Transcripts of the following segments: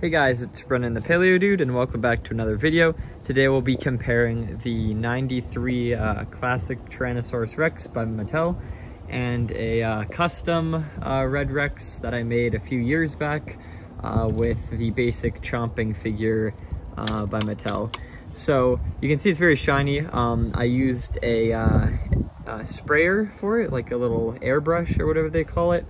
Hey guys, it's Brennan the Paleo Dude and welcome back to another video. Today we'll be comparing the 93 uh, Classic Tyrannosaurus Rex by Mattel and a uh, custom uh, Red Rex that I made a few years back uh, with the basic chomping figure uh, by Mattel. So you can see it's very shiny. Um, I used a, uh, a sprayer for it, like a little airbrush or whatever they call it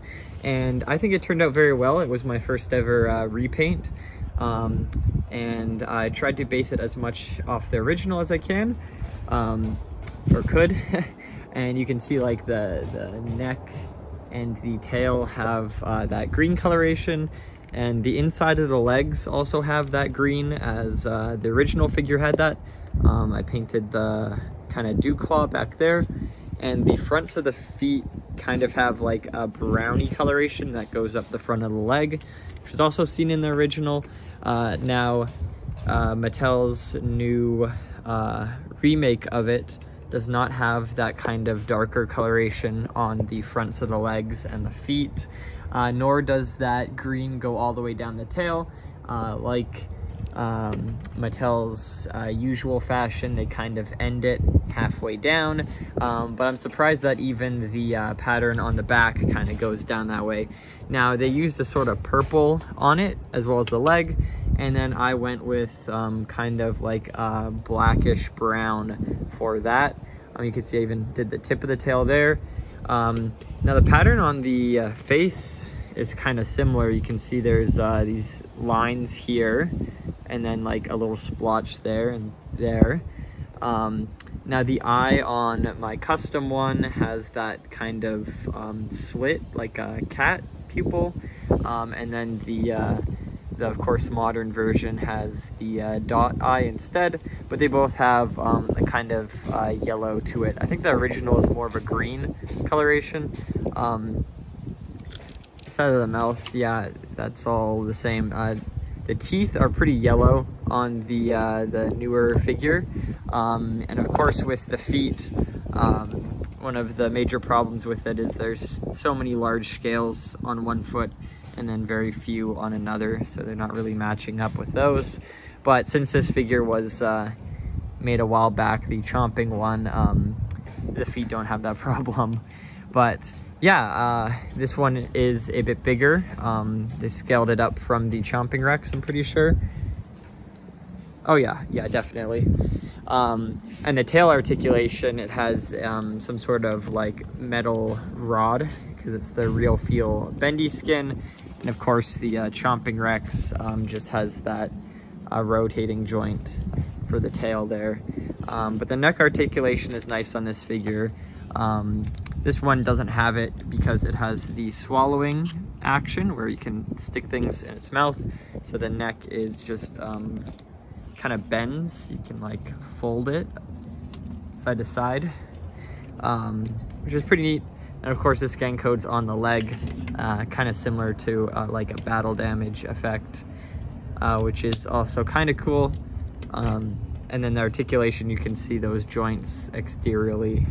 and I think it turned out very well. It was my first ever uh, repaint, um, and I tried to base it as much off the original as I can, um, or could, and you can see like the, the neck and the tail have uh, that green coloration, and the inside of the legs also have that green as uh, the original figure had that. Um, I painted the kind of dew claw back there, and the fronts of the feet kind of have like a browny coloration that goes up the front of the leg, which is also seen in the original. Uh, now, uh, Mattel's new uh, remake of it does not have that kind of darker coloration on the fronts of the legs and the feet, uh, nor does that green go all the way down the tail. Uh, like um, Mattel's uh, usual fashion, they kind of end it halfway down, um, but I'm surprised that even the uh, pattern on the back kind of goes down that way. Now, they used a sort of purple on it, as well as the leg, and then I went with um, kind of like a blackish brown for that. Um, you can see I even did the tip of the tail there. Um, now, the pattern on the uh, face is kind of similar. You can see there's uh, these lines here and then like a little splotch there and there. Um, now the eye on my custom one has that kind of um, slit like a cat pupil. Um, and then the, uh, the, of course, modern version has the uh, dot eye instead, but they both have um, a kind of uh, yellow to it. I think the original is more of a green coloration. Um, side of the mouth, yeah, that's all the same. The teeth are pretty yellow on the uh, the newer figure, um, and of course with the feet, um, one of the major problems with it is there's so many large scales on one foot and then very few on another, so they're not really matching up with those. But since this figure was uh, made a while back, the chomping one, um, the feet don't have that problem. But yeah, uh, this one is a bit bigger. Um, they scaled it up from the Chomping Rex, I'm pretty sure. Oh yeah, yeah, definitely. Um, and the tail articulation, it has um, some sort of like metal rod because it's the real feel bendy skin. And of course the uh, Chomping Rex um, just has that uh, rotating joint for the tail there. Um, but the neck articulation is nice on this figure. Um, this one doesn't have it because it has the swallowing action where you can stick things in its mouth. So the neck is just um, kind of bends. You can like fold it side to side, um, which is pretty neat. And of course, this gang code's on the leg, uh, kind of similar to uh, like a battle damage effect, uh, which is also kind of cool. Um, and then the articulation, you can see those joints exteriorly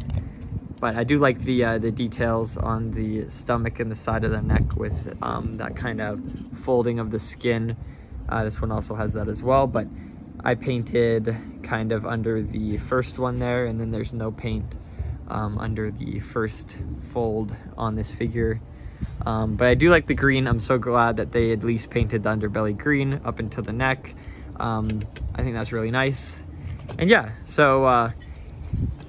but I do like the uh, the details on the stomach and the side of the neck with um, that kind of folding of the skin. Uh, this one also has that as well, but I painted kind of under the first one there, and then there's no paint um, under the first fold on this figure. Um, but I do like the green. I'm so glad that they at least painted the underbelly green up until the neck. Um, I think that's really nice. And yeah, so uh,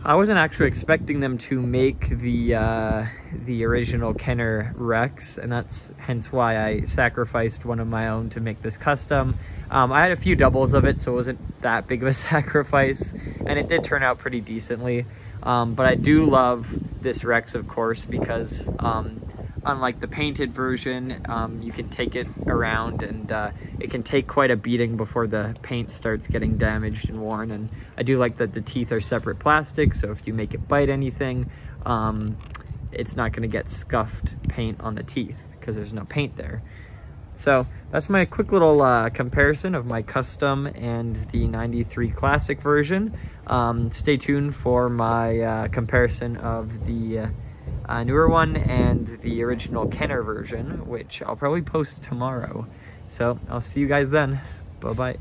I wasn't actually expecting them to make the uh, the original Kenner Rex, and that's hence why I sacrificed one of my own to make this custom. Um, I had a few doubles of it, so it wasn't that big of a sacrifice, and it did turn out pretty decently. Um, but I do love this Rex, of course, because um, unlike the painted version, um, you can take it around and uh, it can take quite a beating before the paint starts getting damaged and worn. And I do like that the teeth are separate plastic, so if you make it bite anything, um, it's not gonna get scuffed paint on the teeth because there's no paint there. So that's my quick little uh, comparison of my custom and the 93 classic version. Um, stay tuned for my uh, comparison of the uh, uh, newer one and the original Kenner version, which I'll probably post tomorrow So I'll see you guys then. Bye-bye.